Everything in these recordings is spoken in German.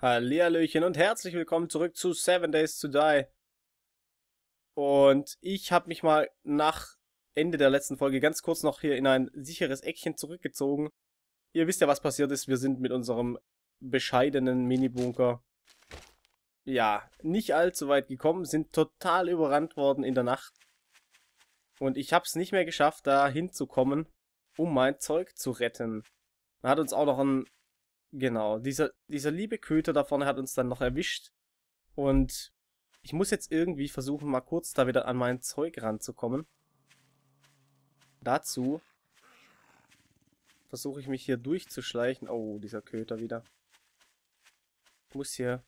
Hallihallöchen und herzlich willkommen zurück zu Seven Days to Die. Und ich habe mich mal nach Ende der letzten Folge ganz kurz noch hier in ein sicheres Eckchen zurückgezogen. Ihr wisst ja, was passiert ist. Wir sind mit unserem bescheidenen Mini-Bunker ja, nicht allzu weit gekommen, sind total überrannt worden in der Nacht. Und ich habe es nicht mehr geschafft, da hinzukommen, um mein Zeug zu retten. Da hat uns auch noch ein Genau, dieser, dieser liebe Köter da vorne hat uns dann noch erwischt. Und ich muss jetzt irgendwie versuchen, mal kurz da wieder an mein Zeug ranzukommen. Dazu versuche ich mich hier durchzuschleichen. Oh, dieser Köter wieder. Ich muss hier...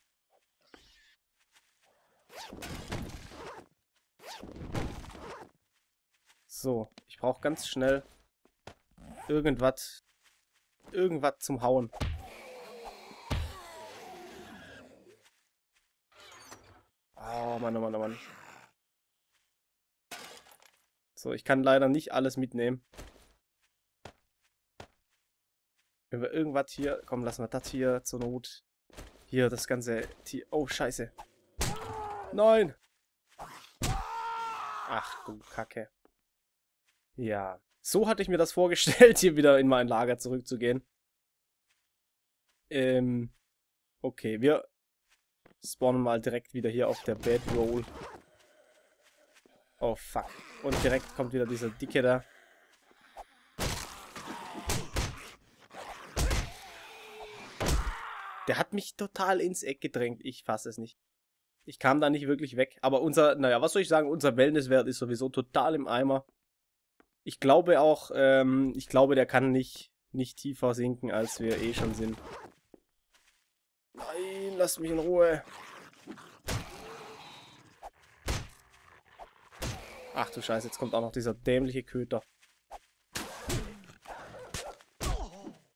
So, ich brauche ganz schnell irgendwas irgendwas zum Hauen. Mann, oh Mann, oh Mann. So, ich kann leider nicht alles mitnehmen. Wenn wir irgendwas hier... Komm, lassen wir das hier zur Not. Hier, das ganze Tier... Oh, scheiße. Nein! Ach du Kacke. Ja. So hatte ich mir das vorgestellt, hier wieder in mein Lager zurückzugehen. Ähm... Okay, wir spawnen mal direkt wieder hier auf der Bedroll. Oh, fuck. Und direkt kommt wieder dieser Dicke da. Der hat mich total ins Eck gedrängt. Ich fasse es nicht. Ich kam da nicht wirklich weg. Aber unser, naja, was soll ich sagen, unser Wellnesswert ist sowieso total im Eimer. Ich glaube auch, ähm, ich glaube, der kann nicht, nicht tiefer sinken, als wir eh schon sind. Nein, lass mich in Ruhe. Ach du Scheiße, jetzt kommt auch noch dieser dämliche Köter.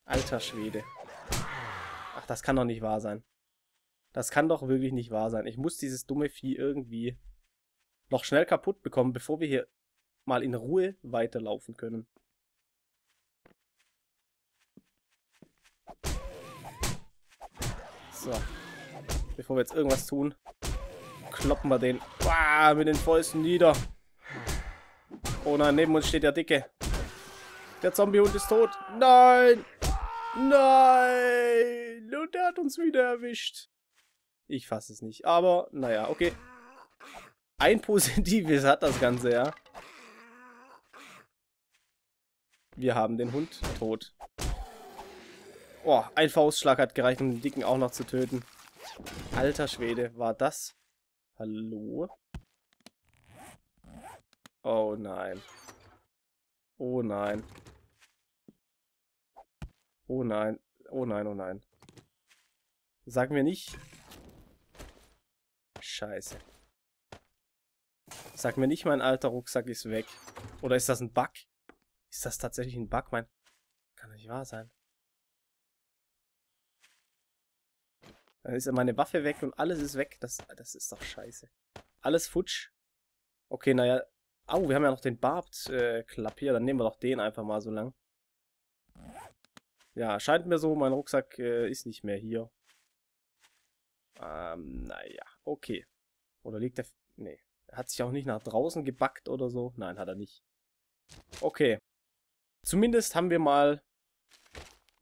Alter Schwede. Ach, das kann doch nicht wahr sein. Das kann doch wirklich nicht wahr sein. Ich muss dieses dumme Vieh irgendwie noch schnell kaputt bekommen, bevor wir hier mal in Ruhe weiterlaufen können. So. Bevor wir jetzt irgendwas tun, kloppen wir den ah, mit den Fäusten nieder. Oh nein, neben uns steht der Dicke. Der Zombiehund ist tot. Nein! Nein! Und der hat uns wieder erwischt. Ich fasse es nicht. Aber, naja, okay. Ein Positives hat das Ganze, ja. Wir haben den Hund tot. Oh, ein Faustschlag hat gereicht, um den Dicken auch noch zu töten. Alter Schwede, war das? Hallo? Oh nein. Oh nein. Oh nein. Oh nein, oh nein. Sag mir nicht. Scheiße. Sag mir nicht, mein alter Rucksack ist weg. Oder ist das ein Bug? Ist das tatsächlich ein Bug? Mein... Kann nicht wahr sein. Dann ist ja meine Waffe weg und alles ist weg. Das, das ist doch scheiße. Alles futsch. Okay, naja. Au, wir haben ja noch den Barbt-Klapp hier. Dann nehmen wir doch den einfach mal so lang. Ja, scheint mir so, mein Rucksack äh, ist nicht mehr hier. Ähm, naja, okay. Oder liegt der... Nee. Er hat sich auch nicht nach draußen gebackt oder so. Nein, hat er nicht. Okay. Zumindest haben wir mal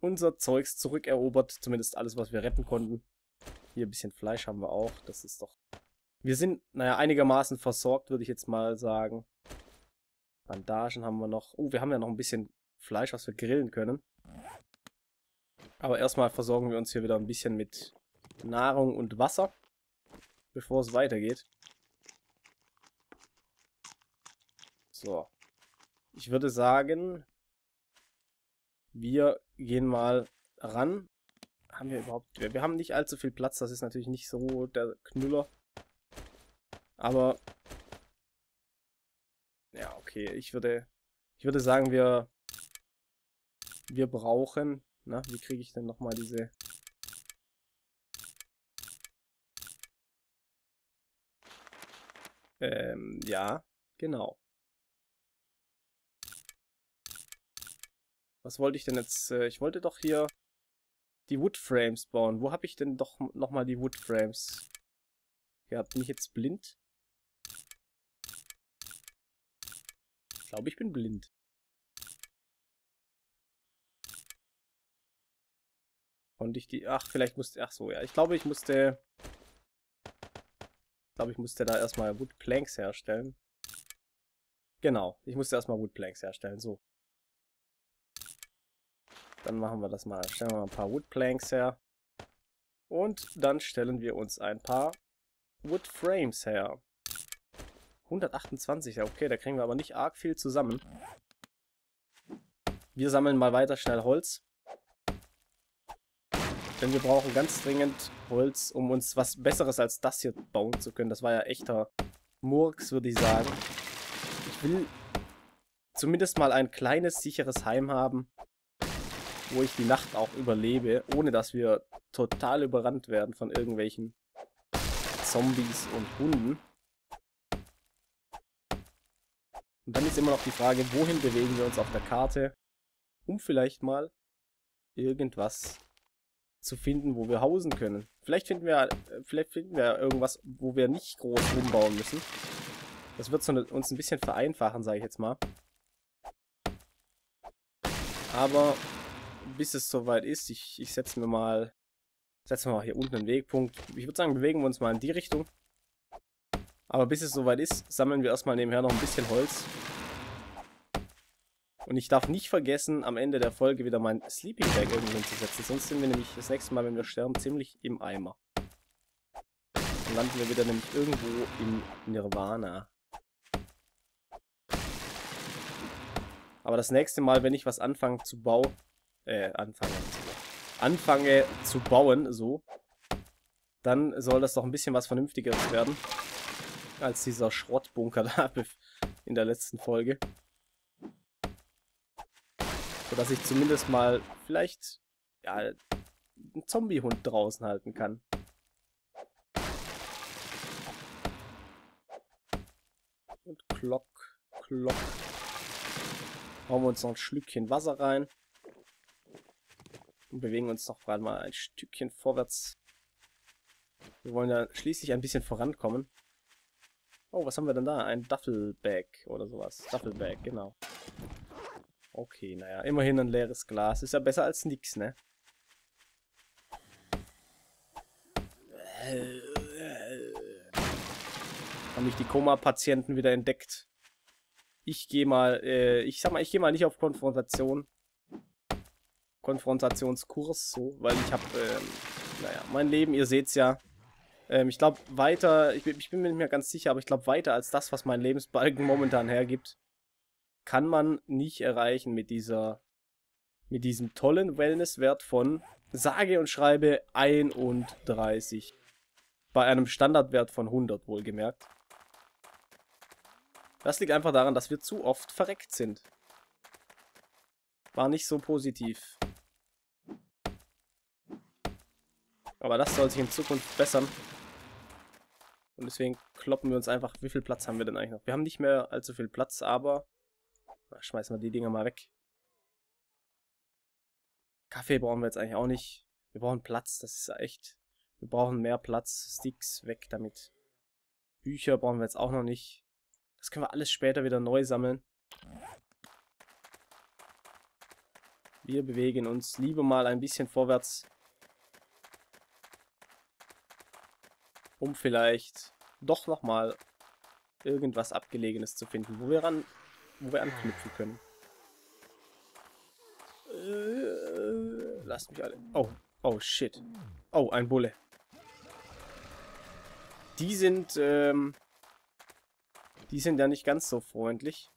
unser Zeugs zurückerobert. Zumindest alles, was wir retten konnten. Hier ein bisschen Fleisch haben wir auch. Das ist doch... Wir sind, naja, einigermaßen versorgt, würde ich jetzt mal sagen. Bandagen haben wir noch. Oh, wir haben ja noch ein bisschen Fleisch, was wir grillen können. Aber erstmal versorgen wir uns hier wieder ein bisschen mit Nahrung und Wasser, bevor es weitergeht. So. Ich würde sagen, wir gehen mal ran haben wir überhaupt... Wir haben nicht allzu viel Platz, das ist natürlich nicht so der Knüller. Aber... Ja, okay, ich würde... Ich würde sagen, wir... Wir brauchen... Na, wie kriege ich denn nochmal diese... Ähm, ja, genau. Was wollte ich denn jetzt? Äh, ich wollte doch hier die Woodframes bauen. Wo habe ich denn doch nochmal die Woodframes? Ja, bin ich jetzt blind? Ich glaube, ich bin blind. Konnte ich die... Ach, vielleicht musste... Ach so, ja. Ich glaube, ich musste... Ich glaube, ich musste da erstmal Woodplanks herstellen. Genau. Ich musste erstmal Woodplanks herstellen. So. Dann machen wir das mal. Stellen wir mal ein paar Woodplanks her. Und dann stellen wir uns ein paar Woodframes her. 128, okay, da kriegen wir aber nicht arg viel zusammen. Wir sammeln mal weiter schnell Holz. Denn wir brauchen ganz dringend Holz, um uns was Besseres als das hier bauen zu können. Das war ja echter Murks, würde ich sagen. Ich will zumindest mal ein kleines, sicheres Heim haben, wo ich die Nacht auch überlebe, ohne dass wir total überrannt werden von irgendwelchen Zombies und Hunden. Und dann ist immer noch die Frage, wohin bewegen wir uns auf der Karte, um vielleicht mal irgendwas zu finden, wo wir hausen können. Vielleicht finden wir, vielleicht finden wir irgendwas, wo wir nicht groß umbauen müssen. Das wird uns ein bisschen vereinfachen, sage ich jetzt mal. Aber bis es soweit ist, ich, ich setze mir mal, setze mal hier unten einen Wegpunkt. Ich würde sagen, bewegen wir uns mal in die Richtung. Aber bis es soweit ist, sammeln wir erstmal nebenher noch ein bisschen Holz. Und ich darf nicht vergessen, am Ende der Folge wieder mein Sleeping Bag irgendwo hinzusetzen. Sonst sind wir nämlich das nächste Mal, wenn wir sterben, ziemlich im Eimer. Dann landen wir wieder nämlich irgendwo im Nirvana. Aber das nächste Mal, wenn ich was anfange zu bauen, äh, anfange, anfange zu bauen, so, dann soll das doch ein bisschen was Vernünftigeres werden, als dieser Schrottbunker da in der letzten Folge. Sodass ich zumindest mal vielleicht, ja, einen Zombiehund draußen halten kann. Und Klock, Klock. Hauen wir uns noch ein Schlückchen Wasser rein. Und bewegen uns noch gerade mal ein Stückchen vorwärts. Wir wollen ja schließlich ein bisschen vorankommen. Oh, was haben wir denn da? Ein Duffelbag oder sowas. Duffelbag, genau. Okay, naja, immerhin ein leeres Glas. Ist ja besser als nix, ne? Haben mich die Koma-Patienten wieder entdeckt. Ich gehe mal, äh, ich sag mal, ich gehe mal nicht auf Konfrontation. Konfrontationskurs, so, weil ich habe, ähm, naja, mein Leben, ihr seht's ja. Ähm, ich glaube, weiter, ich, ich bin mir nicht mehr ganz sicher, aber ich glaube, weiter als das, was mein Lebensbalken momentan hergibt, kann man nicht erreichen mit dieser, mit diesem tollen Wellnesswert von sage und schreibe 31. Bei einem Standardwert von 100 wohlgemerkt. Das liegt einfach daran, dass wir zu oft verreckt sind. War nicht so positiv. Aber das soll sich in Zukunft bessern. Und deswegen kloppen wir uns einfach, wie viel Platz haben wir denn eigentlich noch? Wir haben nicht mehr allzu viel Platz, aber Schmeißen wir die Dinger mal weg. Kaffee brauchen wir jetzt eigentlich auch nicht. Wir brauchen Platz, das ist echt... Wir brauchen mehr Platz. Sticks weg damit. Bücher brauchen wir jetzt auch noch nicht. Das können wir alles später wieder neu sammeln. Wir bewegen uns lieber mal ein bisschen vorwärts. Um vielleicht doch nochmal irgendwas Abgelegenes zu finden, wo wir ran wo wir anknüpfen können. Äh, lasst mich alle... Oh, oh shit. Oh, ein Bulle. Die sind, ähm... Die sind ja nicht ganz so freundlich.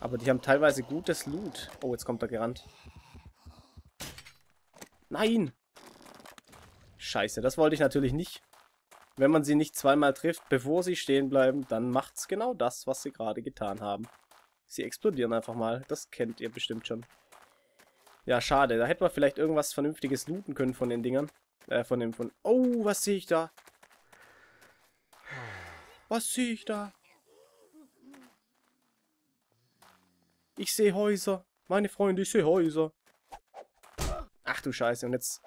Aber die haben teilweise gutes Loot. Oh, jetzt kommt er gerannt. Nein! Scheiße, das wollte ich natürlich nicht. Wenn man sie nicht zweimal trifft, bevor sie stehen bleiben, dann macht's genau das, was sie gerade getan haben. Sie explodieren einfach mal. Das kennt ihr bestimmt schon. Ja, schade. Da hätte man vielleicht irgendwas Vernünftiges looten können von den Dingern. Äh, von dem, von... Oh, was sehe ich da? Was sehe ich da? Ich sehe Häuser. Meine Freunde, ich sehe Häuser. Du Scheiße, und jetzt...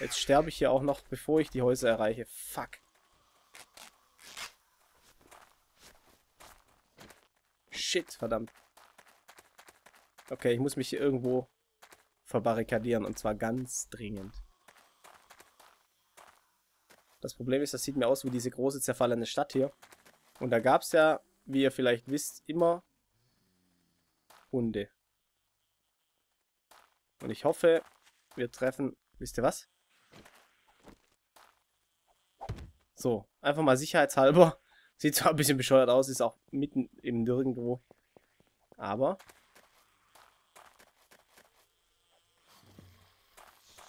Jetzt sterbe ich hier auch noch, bevor ich die Häuser erreiche. Fuck. Shit, verdammt. Okay, ich muss mich hier irgendwo verbarrikadieren, und zwar ganz dringend. Das Problem ist, das sieht mir aus wie diese große zerfallene Stadt hier. Und da gab es ja, wie ihr vielleicht wisst, immer Hunde. Und ich hoffe, wir treffen... Wisst ihr was? So, einfach mal sicherheitshalber. Sieht zwar ein bisschen bescheuert aus, ist auch mitten im Nirgendwo. Aber...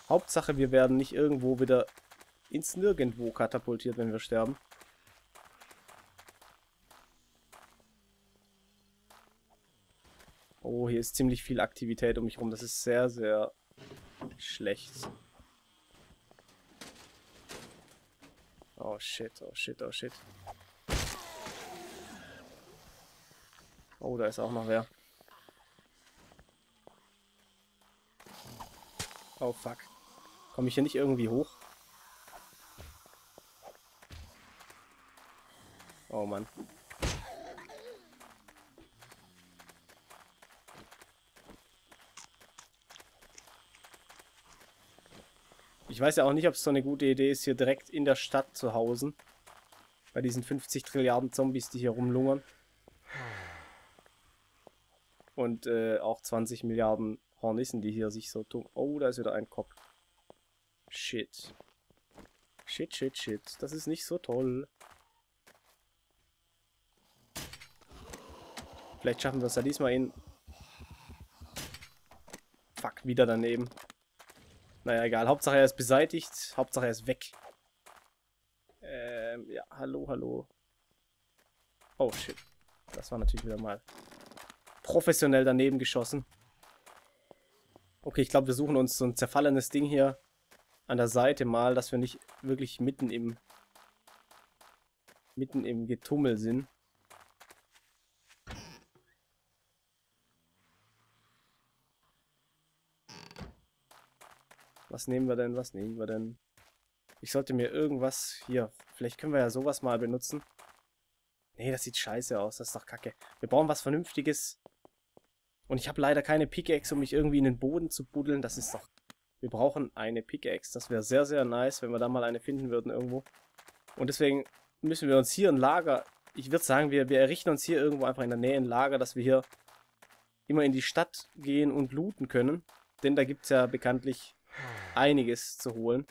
Hauptsache, wir werden nicht irgendwo wieder ins Nirgendwo katapultiert, wenn wir sterben. Oh, hier ist ziemlich viel Aktivität um mich herum. Das ist sehr, sehr schlecht. Oh shit, oh shit, oh shit. Oh, da ist auch noch wer. Oh fuck. Komme ich hier nicht irgendwie hoch? Oh Mann. Ich weiß ja auch nicht, ob es so eine gute Idee ist, hier direkt in der Stadt zu hausen. Bei diesen 50 Trilliarden Zombies, die hier rumlungern. Und äh, auch 20 Milliarden Hornissen, die hier sich so tun. Oh, da ist wieder ein Kopf. Shit. Shit, shit, shit. Das ist nicht so toll. Vielleicht schaffen wir es ja diesmal in... Fuck, wieder daneben. Naja, egal. Hauptsache er ist beseitigt. Hauptsache er ist weg. Ähm, ja, hallo, hallo. Oh, shit. Das war natürlich wieder mal professionell daneben geschossen. Okay, ich glaube, wir suchen uns so ein zerfallenes Ding hier an der Seite mal, dass wir nicht wirklich mitten im mitten im Getummel sind. Was nehmen wir denn? Was nehmen wir denn? Ich sollte mir irgendwas... Hier, vielleicht können wir ja sowas mal benutzen. Nee, das sieht scheiße aus. Das ist doch kacke. Wir brauchen was Vernünftiges. Und ich habe leider keine Pickaxe, um mich irgendwie in den Boden zu buddeln. Das ist doch... Wir brauchen eine Pickaxe. Das wäre sehr, sehr nice, wenn wir da mal eine finden würden irgendwo. Und deswegen müssen wir uns hier ein Lager... Ich würde sagen, wir, wir errichten uns hier irgendwo einfach in der Nähe ein Lager, dass wir hier immer in die Stadt gehen und looten können. Denn da gibt es ja bekanntlich einiges zu holen.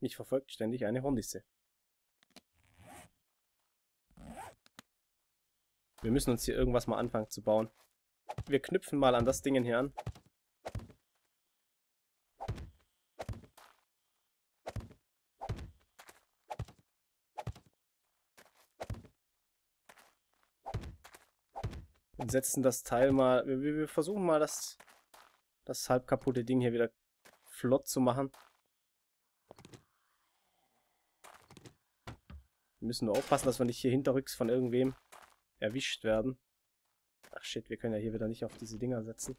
Mich verfolgt ständig eine Hornisse. Wir müssen uns hier irgendwas mal anfangen zu bauen. Wir knüpfen mal an das Ding hier an. Und setzen das Teil mal... Wir, wir versuchen mal das, das halb kaputte Ding hier wieder flott zu machen. Wir müssen nur aufpassen, dass wir nicht hier hinterrücks von irgendwem erwischt werden. Ach shit, wir können ja hier wieder nicht auf diese Dinger setzen.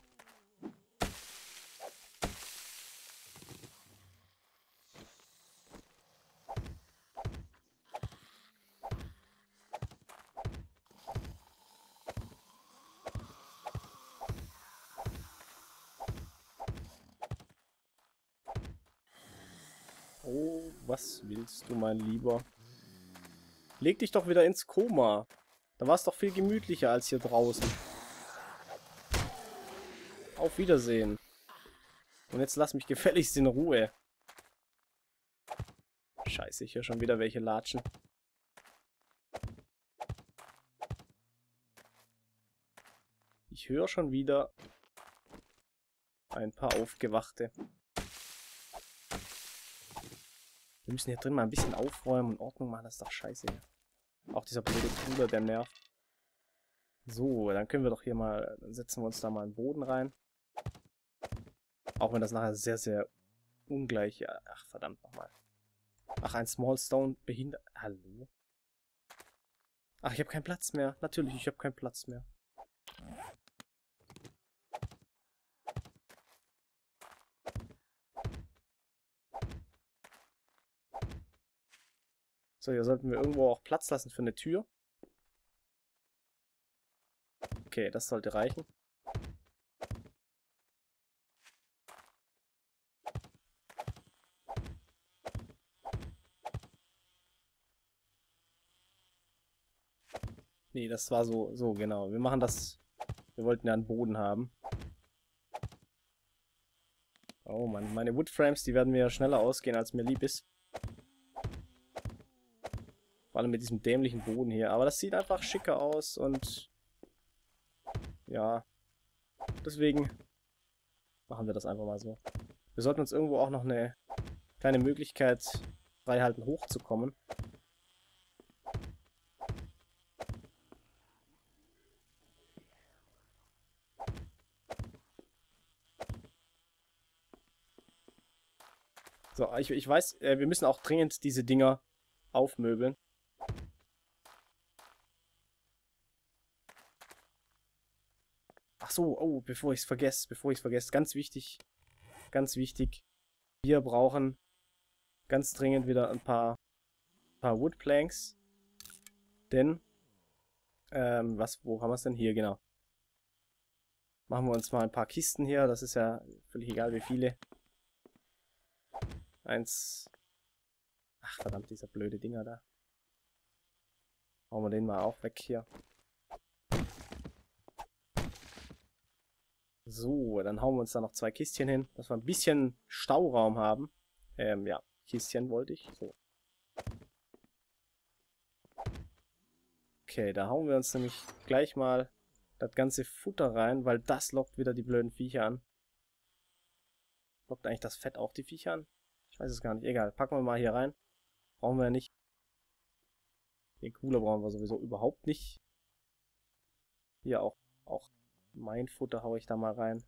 Oh, was willst du, mein Lieber? Leg dich doch wieder ins Koma. Da war es doch viel gemütlicher als hier draußen. Auf Wiedersehen. Und jetzt lass mich gefälligst in Ruhe. Scheiße, ich höre schon wieder welche latschen. Ich höre schon wieder ein paar Aufgewachte. Wir müssen hier drin mal ein bisschen aufräumen und Ordnung machen. Das ist doch scheiße. Auch dieser blöde Bruder, der nervt. So, dann können wir doch hier mal, setzen wir uns da mal einen Boden rein. Auch wenn das nachher sehr, sehr ungleich, ach verdammt nochmal. Ach, ein Small Stone behindert... Hallo? Ach, ich habe keinen Platz mehr. Natürlich, ich habe keinen Platz mehr. So, hier sollten wir irgendwo auch Platz lassen für eine Tür. Okay, das sollte reichen. Nee, das war so, so genau. Wir machen das, wir wollten ja einen Boden haben. Oh Mann, meine Woodframes, die werden mir schneller ausgehen, als mir lieb ist. Vor allem mit diesem dämlichen Boden hier. Aber das sieht einfach schicker aus und... Ja. Deswegen machen wir das einfach mal so. Wir sollten uns irgendwo auch noch eine kleine Möglichkeit freihalten, hochzukommen. So, ich, ich weiß, äh, wir müssen auch dringend diese Dinger aufmöbeln. So, oh, bevor ich es vergesse, bevor ich es vergesse, ganz wichtig, ganz wichtig, wir brauchen ganz dringend wieder ein paar, paar Woodplanks, denn, ähm, was, wo haben wir es denn? Hier, genau. Machen wir uns mal ein paar Kisten hier, das ist ja völlig egal wie viele. Eins. Ach, verdammt, dieser blöde Dinger da. Hauen wir den mal auch weg hier. So, dann hauen wir uns da noch zwei Kistchen hin, dass wir ein bisschen Stauraum haben. Ähm, ja, Kistchen wollte ich. So. Okay, da hauen wir uns nämlich gleich mal das ganze Futter rein, weil das lockt wieder die blöden Viecher an. Lockt eigentlich das Fett auch die Viecher an? Ich weiß es gar nicht. Egal. Packen wir mal hier rein. Brauchen wir ja nicht. Den Cooler brauchen wir sowieso überhaupt nicht. Hier auch, auch mein Futter haue ich da mal rein.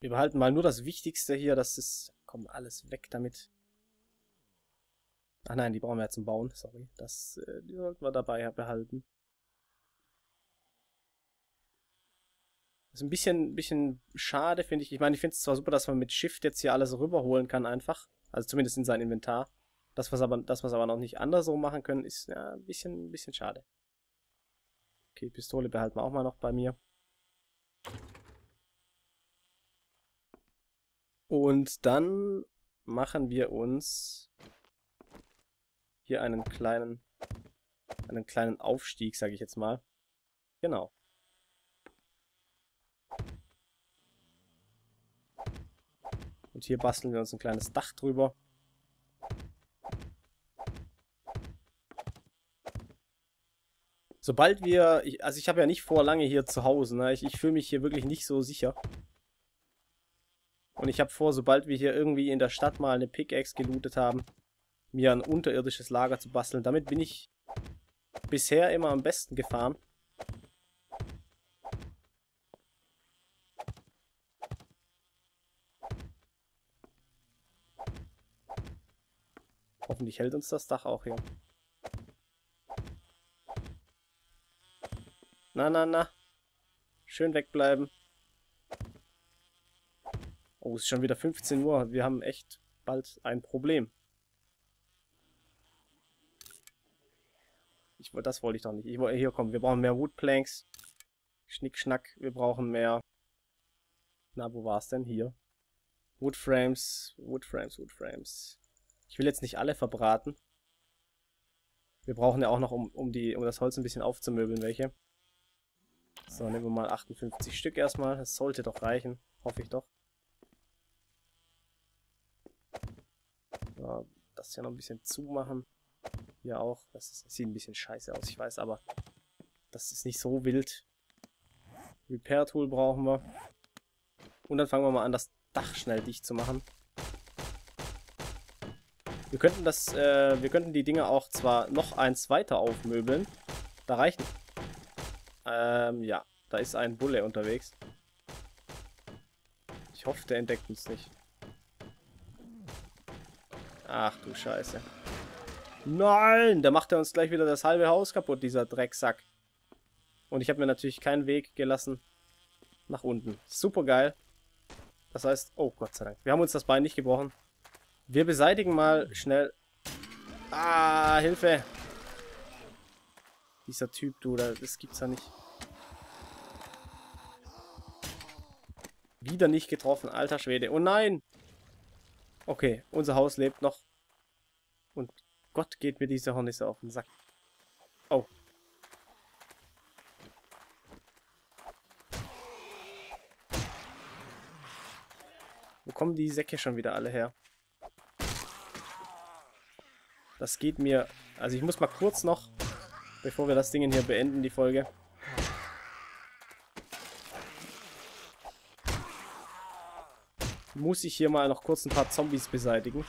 Wir behalten mal nur das Wichtigste hier. Das ist... Komm, alles weg damit. Ach nein, die brauchen wir ja zum Bauen. Sorry. Das äh, die sollten wir dabei behalten. ist ein bisschen, bisschen schade, finde ich. Ich meine, ich finde es zwar super, dass man mit Shift jetzt hier alles rüberholen kann einfach. Also zumindest in sein Inventar. Das, was aber, das, was aber noch nicht andersrum machen können, ist ja ein bisschen, ein bisschen schade. Okay, Pistole behalten wir auch mal noch bei mir. Und dann machen wir uns hier einen kleinen, einen kleinen Aufstieg, sage ich jetzt mal. Genau. Und hier basteln wir uns ein kleines Dach drüber. Sobald wir, ich, also ich habe ja nicht vor lange hier zu Hause, ne? ich, ich fühle mich hier wirklich nicht so sicher. Und ich habe vor, sobald wir hier irgendwie in der Stadt mal eine Pickaxe gelootet haben, mir ein unterirdisches Lager zu basteln. Damit bin ich bisher immer am besten gefahren. Hoffentlich hält uns das Dach auch hier. Na, na, na. Schön wegbleiben. Oh, es ist schon wieder 15 Uhr. Wir haben echt bald ein Problem. Ich, das wollte ich doch nicht. Ich, hier kommen, wir brauchen mehr Woodplanks. Schnick, Wir brauchen mehr... Na, wo war es denn? Hier. Woodframes, Woodframes, Woodframes. Ich will jetzt nicht alle verbraten. Wir brauchen ja auch noch, um, um, die, um das Holz ein bisschen aufzumöbeln, welche. So, nehmen wir mal 58 Stück erstmal. Das sollte doch reichen. Hoffe ich doch. So, das hier noch ein bisschen zumachen. Hier auch. Das, ist, das sieht ein bisschen scheiße aus, ich weiß, aber das ist nicht so wild. Repair Tool brauchen wir. Und dann fangen wir mal an, das Dach schnell dicht zu machen. Wir könnten das, äh, wir könnten die Dinge auch zwar noch eins weiter aufmöbeln. Da reichen. Ähm, ja. Da ist ein Bulle unterwegs. Ich hoffe, der entdeckt uns nicht. Ach du Scheiße. Nein, da macht er uns gleich wieder das halbe Haus kaputt, dieser Drecksack. Und ich habe mir natürlich keinen Weg gelassen nach unten. Super geil. Das heißt, oh Gott sei Dank, wir haben uns das Bein nicht gebrochen. Wir beseitigen mal schnell... Ah, Hilfe! Dieser Typ, du, das gibt's ja nicht. Wieder nicht getroffen, alter Schwede. Oh nein! Okay, unser Haus lebt noch. Und Gott geht mir diese Hornisse auf den Sack. Oh. Wo kommen die Säcke schon wieder alle her? Das geht mir... Also ich muss mal kurz noch, bevor wir das Ding hier beenden, die Folge, muss ich hier mal noch kurz ein paar Zombies beseitigen.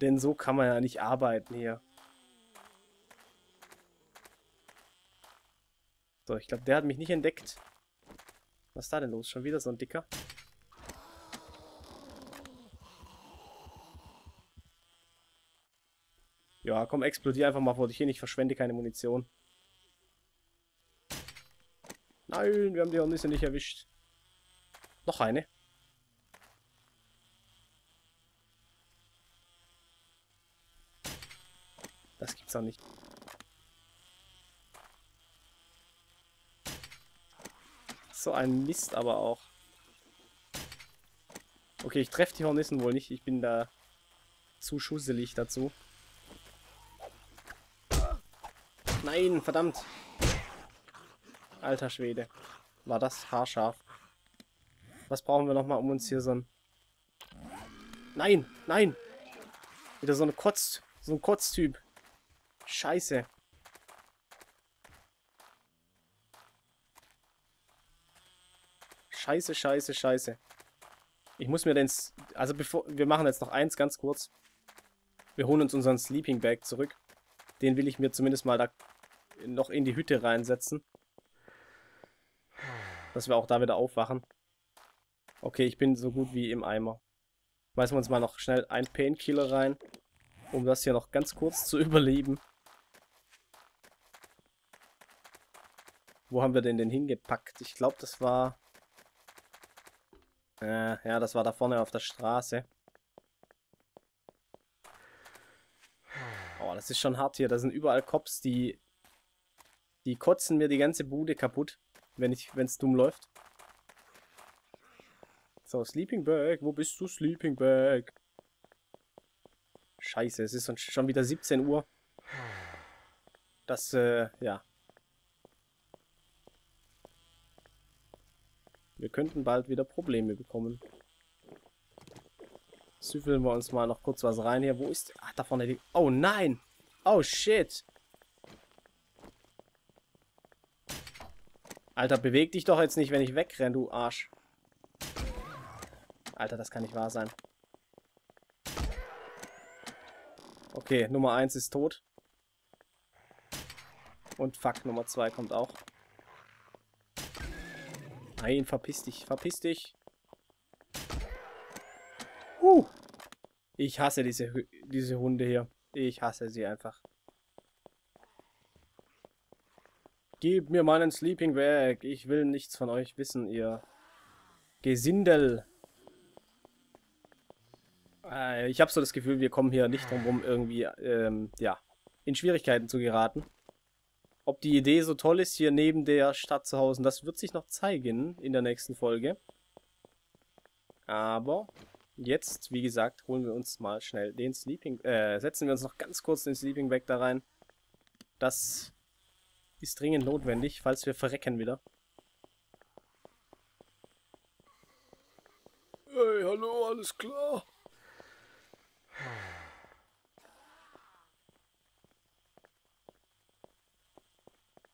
Denn so kann man ja nicht arbeiten hier. So, ich glaube, der hat mich nicht entdeckt. Was ist da denn los? Schon wieder so ein Dicker? Ja, komm, explodier einfach mal vor dich hin. Ich verschwende keine Munition. Nein, wir haben die Hornisse nicht erwischt. Noch eine. Das gibt's doch nicht. So ein Mist aber auch. Okay, ich treffe die Hornissen wohl nicht. Ich bin da zu schusselig dazu. Nein, verdammt. Alter Schwede. War das haarscharf. Was brauchen wir nochmal, um uns hier so ein... Nein, nein. Wieder so eine Kotz... So ein Kotztyp. Scheiße. Scheiße, scheiße, scheiße. Ich muss mir den... Also bevor... Wir machen jetzt noch eins ganz kurz. Wir holen uns unseren Sleeping Bag zurück. Den will ich mir zumindest mal da noch in die Hütte reinsetzen. Dass wir auch da wieder aufwachen. Okay, ich bin so gut wie im Eimer. Schmeißen wir uns mal noch schnell ein Painkiller rein. Um das hier noch ganz kurz zu überleben. Wo haben wir denn den hingepackt? Ich glaube, das war... Äh, ja, das war da vorne auf der Straße. Oh, das ist schon hart hier. Da sind überall Cops, die... Die kotzen mir die ganze Bude kaputt, wenn es dumm läuft. So, Sleeping Bag. Wo bist du, Sleeping Bag? Scheiße, es ist schon wieder 17 Uhr. Das, äh, ja. Wir könnten bald wieder Probleme bekommen. Süffeln wir uns mal noch kurz was rein hier. Wo ist... Ach, da vorne die... Oh, nein! Oh, shit! Alter, beweg dich doch jetzt nicht, wenn ich wegrenne, du Arsch. Alter, das kann nicht wahr sein. Okay, Nummer 1 ist tot. Und fuck, Nummer 2 kommt auch. Nein, verpiss dich, verpiss dich. Uh. Ich hasse diese, diese Hunde hier. Ich hasse sie einfach. Gib mir meinen Sleeping Bag. Ich will nichts von euch wissen, ihr Gesindel. Äh, ich habe so das Gefühl, wir kommen hier nicht drum rum, irgendwie, ähm, ja, in Schwierigkeiten zu geraten. Ob die Idee so toll ist, hier neben der Stadt zu hausen, das wird sich noch zeigen in der nächsten Folge. Aber jetzt, wie gesagt, holen wir uns mal schnell den Sleeping... Äh, setzen wir uns noch ganz kurz den Sleeping Bag da rein. Das ist dringend notwendig, falls wir verrecken wieder. Hey, hallo, alles klar?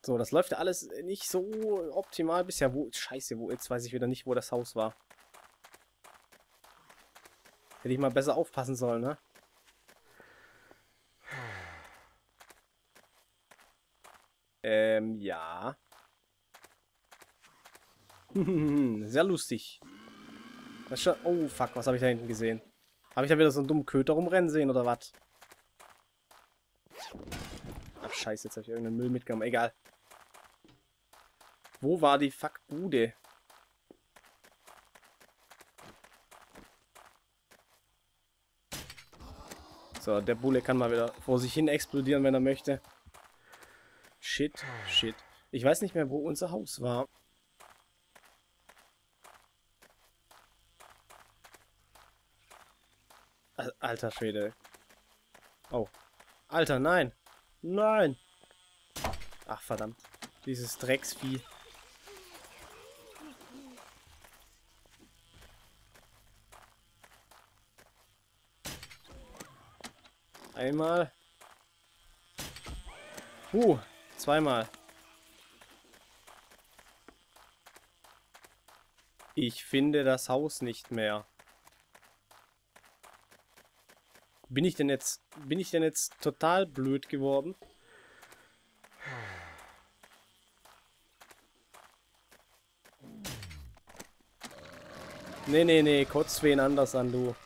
So, das läuft ja alles nicht so optimal bisher. Wo, scheiße, wo, jetzt weiß ich wieder nicht, wo das Haus war. Hätte ich mal besser aufpassen sollen, ne? Ähm, ja. Sehr lustig. Schon, oh, fuck, was habe ich da hinten gesehen? Habe ich da wieder so einen dummen Köter rumrennen sehen oder was? Ach scheiße, jetzt habe ich irgendeinen Müll mitgenommen. Egal. Wo war die Fuckbude? So, der Bulle kann mal wieder vor sich hin explodieren, wenn er möchte. Shit, shit. Ich weiß nicht mehr, wo unser Haus war. Alter Schwede. Oh. Alter, nein. Nein. Ach, verdammt. Dieses Drecksvieh. Einmal. Uh, zweimal. Ich finde das Haus nicht mehr. Bin ich denn jetzt, bin ich denn jetzt total blöd geworden? Nee, nee, nee, kotzt wen anders an, du.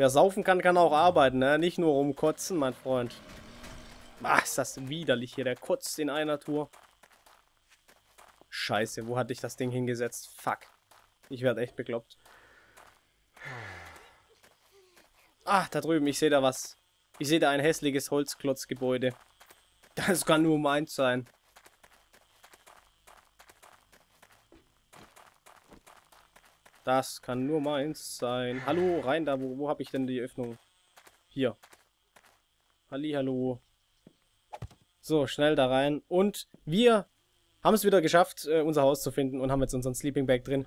Wer saufen kann, kann auch arbeiten, ne? Nicht nur rumkotzen, mein Freund. Ach, ist das widerlich hier. Der kotzt in einer Tour. Scheiße, wo hatte ich das Ding hingesetzt? Fuck. Ich werde echt bekloppt. Ah, da drüben, ich sehe da was. Ich sehe da ein hässliches Holzklotzgebäude. Das kann nur meins sein. Das kann nur meins sein. Hallo, rein da. Wo, wo habe ich denn die Öffnung? Hier. Halli, hallo. So, schnell da rein. Und wir haben es wieder geschafft, äh, unser Haus zu finden und haben jetzt unseren Sleeping Bag drin.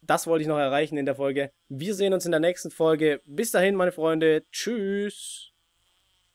Das wollte ich noch erreichen in der Folge. Wir sehen uns in der nächsten Folge. Bis dahin, meine Freunde. Tschüss.